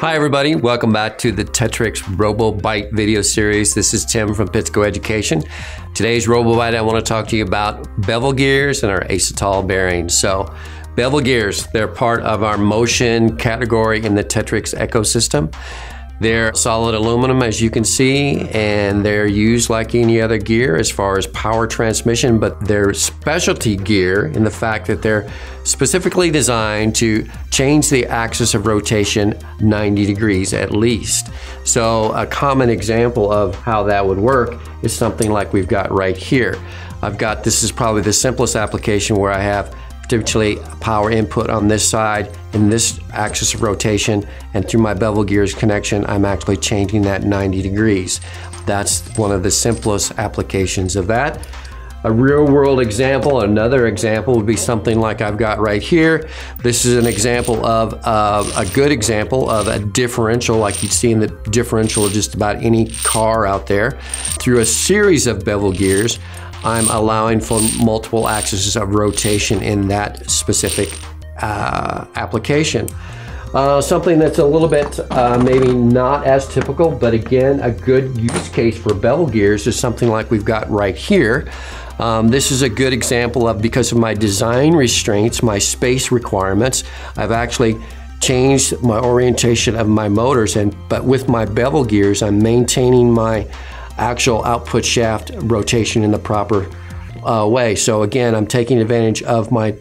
Hi everybody, welcome back to the Tetrix RoboByte video series. This is Tim from Pitsco Education. Today's RoboByte I want to talk to you about bevel gears and our acetal bearings. So bevel gears, they're part of our motion category in the Tetrix ecosystem. They're solid aluminum as you can see and they're used like any other gear as far as power transmission but they're specialty gear in the fact that they're specifically designed to change the axis of rotation 90 degrees at least. So a common example of how that would work is something like we've got right here. I've got, this is probably the simplest application where I have potentially power input on this side in this axis of rotation and through my bevel gears connection I'm actually changing that 90 degrees. That's one of the simplest applications of that. A real world example, another example would be something like I've got right here. This is an example of uh, a good example of a differential like you'd see in the differential of just about any car out there. Through a series of bevel gears, I'm allowing for multiple axes of rotation in that specific uh, application. Uh, something that's a little bit uh, maybe not as typical, but again, a good use case for bevel gears is something like we've got right here. Um, this is a good example of because of my design restraints, my space requirements, I've actually changed my orientation of my motors and but with my bevel gears I'm maintaining my actual output shaft rotation in the proper uh, way. So again, I'm taking advantage of my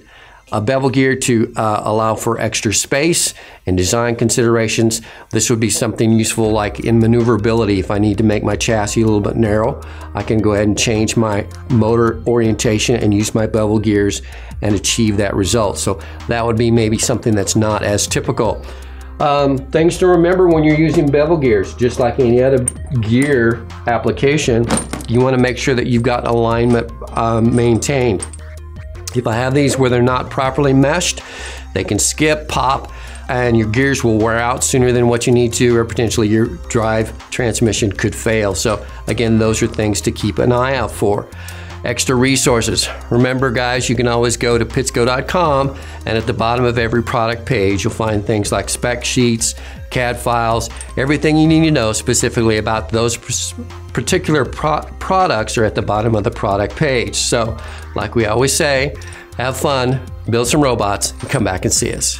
uh, bevel gear to uh, allow for extra space and design considerations. This would be something useful like in maneuverability. If I need to make my chassis a little bit narrow, I can go ahead and change my motor orientation and use my bevel gears and achieve that result. So that would be maybe something that's not as typical. Um, things to remember when you're using bevel gears, just like any other gear application, you want to make sure that you've got alignment um, maintained. If I have these where they're not properly meshed, they can skip, pop, and your gears will wear out sooner than what you need to, or potentially your drive transmission could fail. So again, those are things to keep an eye out for extra resources. Remember guys, you can always go to pitsco.com and at the bottom of every product page, you'll find things like spec sheets, CAD files, everything you need to know specifically about those particular pro products are at the bottom of the product page. So like we always say, have fun, build some robots, and come back and see us.